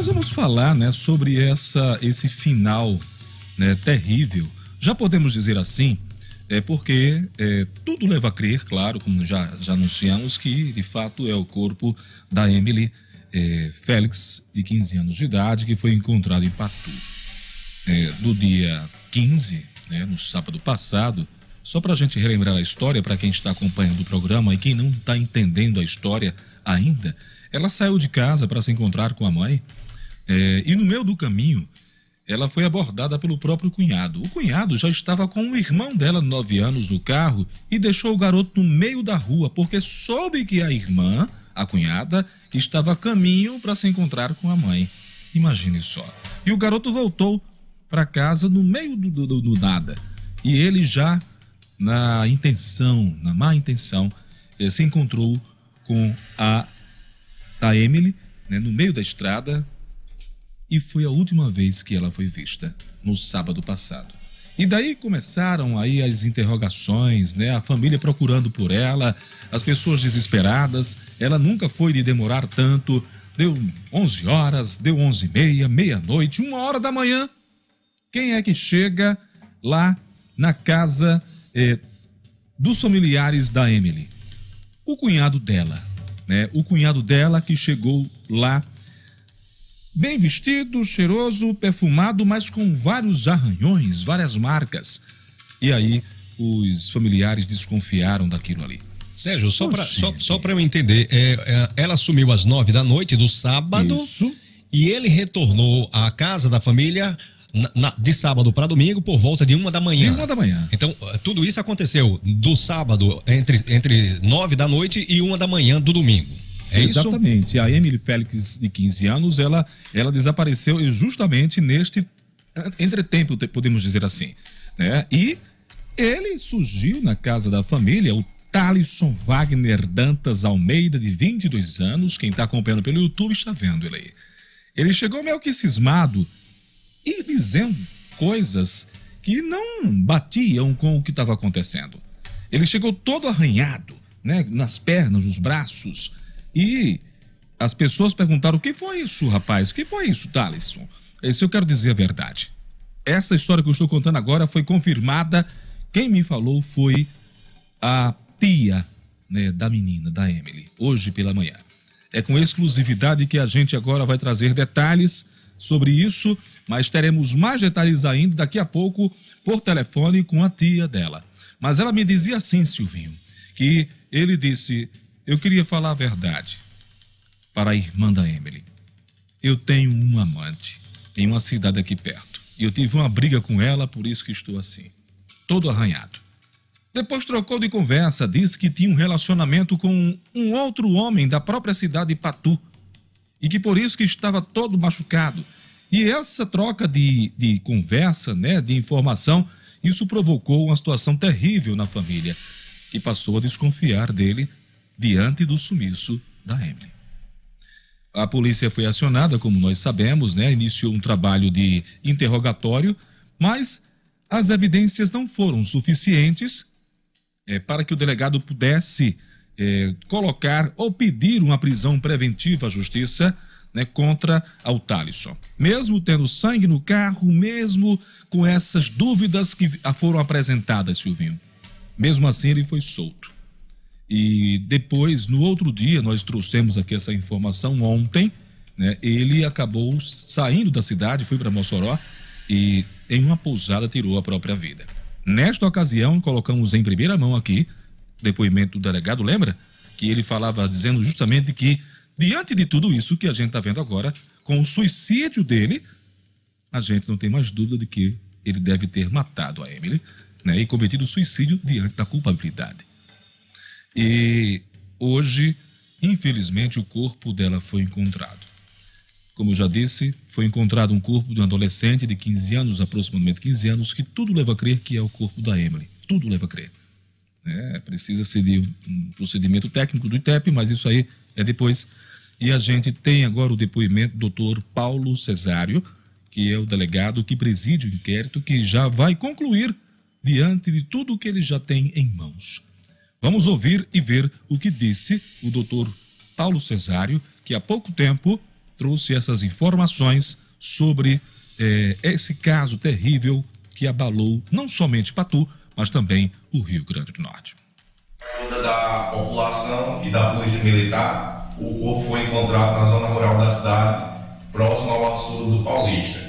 nós vamos falar, né, sobre essa, esse final, né, terrível. Já podemos dizer assim, é porque é, tudo leva a crer, claro, como já, já anunciamos, que de fato é o corpo da Emily é, Félix, de 15 anos de idade, que foi encontrado em Patu. É, no dia 15, né, no sábado passado, só para a gente relembrar a história, para quem está acompanhando o programa e quem não está entendendo a história ainda, ela saiu de casa para se encontrar com a mãe é, e no meio do caminho ela foi abordada pelo próprio cunhado. O cunhado já estava com o irmão dela de 9 anos no carro e deixou o garoto no meio da rua porque soube que a irmã, a cunhada, estava a caminho para se encontrar com a mãe. Imagine só. E o garoto voltou para casa no meio do, do, do, nada. E ele já, na intenção, na má intenção, eh, se encontrou com a, a Emily né, no meio da estrada, e foi a última vez que ela foi vista, no sábado passado. E daí começaram aí as interrogações, né? A família procurando por ela, as pessoas desesperadas. Ela nunca foi de demorar tanto. Deu 11 horas, deu 11 e meia, meia-noite, uma hora da manhã. Quem é que chega lá na casa eh, dos familiares da Emily? O cunhado dela, né? O cunhado dela que chegou lá Bem vestido, cheiroso, perfumado, mas com vários arranhões, várias marcas. E aí os familiares desconfiaram daquilo ali. Sérgio, só para só, só eu entender, é, é, ela sumiu às nove da noite do sábado Isso. e ele retornou à casa da família na, na, de sábado para domingo por volta de uma da manhã. De uma da manhã. Então, tudo isso aconteceu do sábado entre, entre nove da noite e uma da manhã do domingo. É Exatamente. Isso? A Emily Félix, de 15 anos, ela, ela desapareceu justamente neste entretempo, podemos dizer assim. Né? E ele surgiu na casa da família, o Talisson Wagner Dantas Almeida, de 22 anos. Quem está acompanhando pelo YouTube está vendo ele aí. Ele chegou meio que cismado e dizendo coisas que não batiam com o que estava acontecendo. Ele chegou todo arranhado, né, nas pernas, nos braços, e as pessoas perguntaram: o que foi isso, rapaz? O que foi isso, Thaleson? Esse eu quero dizer a verdade. Essa história que eu estou contando agora foi confirmada. Quem me falou foi a tia né, da menina, da Emily, hoje pela manhã. É com exclusividade que a gente agora vai trazer detalhes sobre isso, mas teremos mais detalhes ainda daqui a pouco por telefone com a tia dela. Mas ela me dizia assim, Silvinho, que ele disse: eu queria falar a verdade para a irmã da Emily. Eu tenho um amante em uma cidade aqui perto. E eu tive uma briga com ela, por isso que estou assim, todo arranhado. Depois trocou de conversa, disse que tinha um relacionamento com um outro homem da própria cidade de Patu e que por isso que estava todo machucado. E essa troca de, de conversa, né, de informação, isso provocou uma situação terrível na família, que passou a desconfiar dele diante do sumiço da Emily. A polícia foi acionada, como nós sabemos, né? iniciou um trabalho de interrogatório, mas as evidências não foram suficientes é, para que o delegado pudesse é, colocar ou pedir uma prisão preventiva à justiça né, contra o Talisson. Mesmo tendo sangue no carro, mesmo com essas dúvidas que foram apresentadas, Silvinho. Mesmo assim, ele foi solto. E depois, no outro dia, nós trouxemos aqui essa informação ontem, né? Ele acabou saindo da cidade, foi para Mossoró e em uma pousada tirou a própria vida. Nesta ocasião, colocamos em primeira mão aqui depoimento do delegado, lembra? Que ele falava dizendo justamente que diante de tudo isso que a gente está vendo agora, com o suicídio dele, a gente não tem mais dúvida de que ele deve ter matado a Emily, né, e cometido suicídio diante da culpabilidade. E hoje, infelizmente, o corpo dela foi encontrado. Como eu já disse, foi encontrado um corpo de um adolescente de 15 anos, aproximadamente 15 anos, que tudo leva a crer que é o corpo da Emily. Tudo leva a crer. É, precisa ser de um procedimento técnico do ITEP, mas isso aí é depois. E a gente tem agora o depoimento do doutor Paulo Cesário, que é o delegado que preside o inquérito, que já vai concluir diante de tudo o que ele já tem em mãos. Vamos ouvir e ver o que disse o doutor Paulo Cesário, que há pouco tempo trouxe essas informações sobre é, esse caso terrível que abalou não somente Patu, mas também o Rio Grande do Norte. Da população e da polícia militar, o corpo foi encontrado na zona rural da cidade, próximo ao açude do Paulista.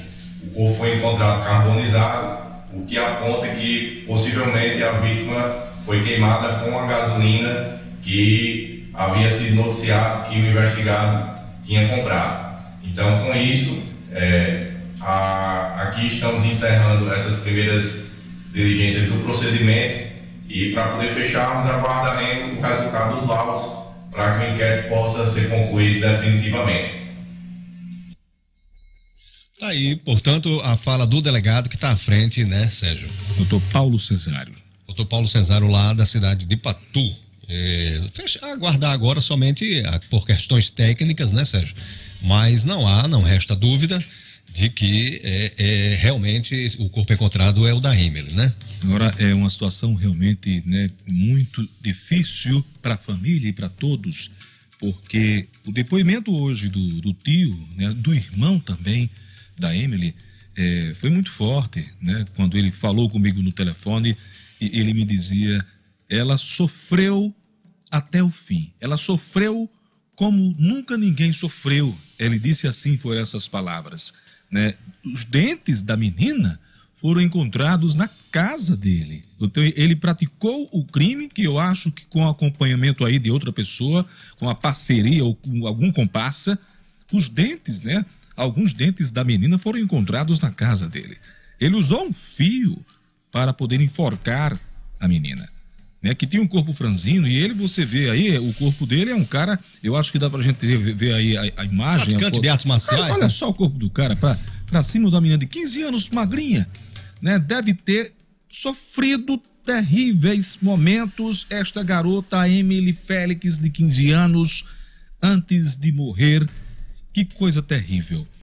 O corpo foi encontrado carbonizado, o que aponta que possivelmente a vítima foi queimada com a gasolina que havia sido noticiado que o investigado tinha comprado. Então, com isso, é, a, aqui estamos encerrando essas primeiras diligências do procedimento e para poder fecharmos, aguardaremos o resultado dos laudos para que o inquérito possa ser concluído definitivamente. Tá aí, portanto, a fala do delegado que está à frente, né, Sérgio? Doutor Paulo Cesário. Doutor Paulo Cesário, lá da cidade de Patu. É, fecha, aguardar agora somente a, por questões técnicas, né, Sérgio? Mas não há, não resta dúvida de que é, é, realmente o corpo encontrado é o da Emily, né? Agora é uma situação realmente né, muito difícil para a família e para todos, porque o depoimento hoje do, do tio, né, do irmão também, da Emily é, foi muito forte, né? Quando ele falou comigo no telefone, ele me dizia, ela sofreu até o fim. Ela sofreu como nunca ninguém sofreu. Ele disse assim, foram essas palavras, né? Os dentes da menina foram encontrados na casa dele. Então ele praticou o crime que eu acho que com acompanhamento aí de outra pessoa, com a parceria ou com algum comparsa, os dentes, né? Alguns dentes da menina foram encontrados na casa dele. Ele usou um fio para poder enforcar a menina. Né, que tinha um corpo franzino e ele, você vê aí, o corpo dele é um cara, eu acho que dá pra gente ver aí a, a imagem. Praticante a de artes marciais. Olha, olha né? só o corpo do cara, pra, pra cima da menina de 15 anos, magrinha, né? Deve ter sofrido terríveis momentos esta garota Emily Félix, de 15 anos, antes de morrer que coisa terrível.